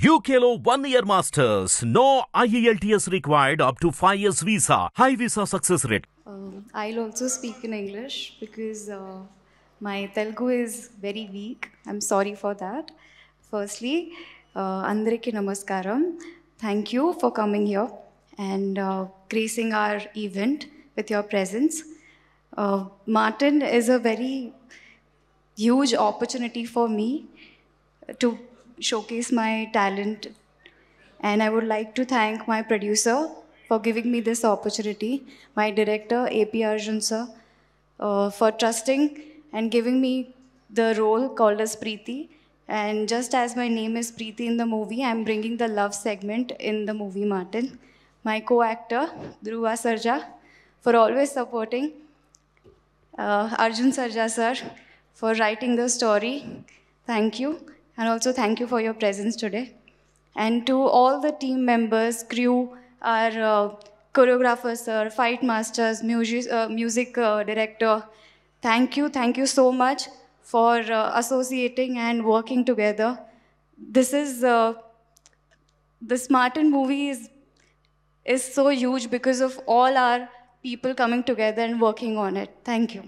UKLO one year masters. No IELTS required up to 5 years visa. High visa success rate. Um, I'll also speak in English because uh, my Telugu is very weak. I'm sorry for that. Firstly, uh, Andariki Namaskaram. Thank you for coming here and uh, gracing our event with your presence. Uh, Martin is a very huge opportunity for me to showcase my talent and I would like to thank my producer for giving me this opportunity, my director, AP Arjun sir, uh, for trusting and giving me the role called as Preeti. And just as my name is Preeti in the movie, I'm bringing the love segment in the movie Martin. My co-actor, Dhruva Sarja, for always supporting. Uh, Arjun Sarja sir, for writing the story. Thank you. And also thank you for your presence today and to all the team members, crew, our uh, choreographers, sir, fight masters, music, uh, music uh, director. Thank you, thank you so much for uh, associating and working together. This is uh, this Martin movie is is so huge because of all our people coming together and working on it. Thank you.